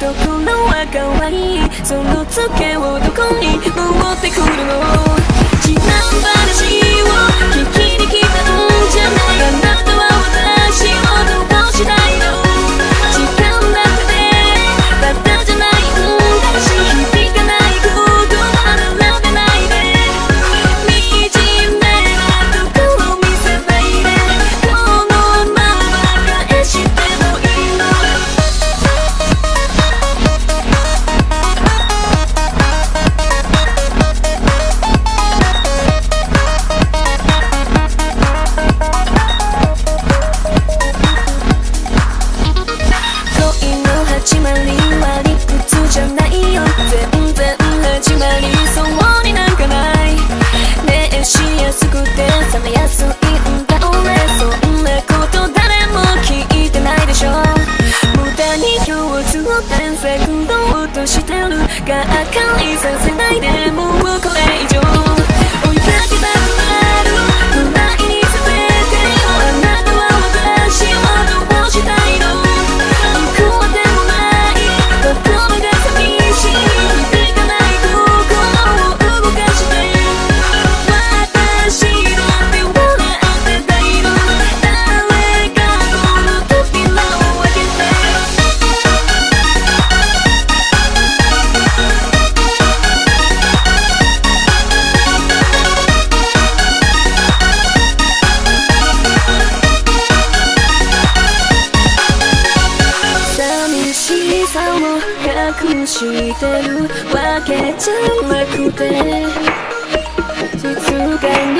ところは可愛いそのツケをどこに持ってくるの？知らんくて冷めやすいんだ俺そんなこと誰も聞いてないでしょ無駄に今共通を探索運動としてるがあかりさせないでもうこれ以上追いかけたさを隠してるわけじゃなくて実現に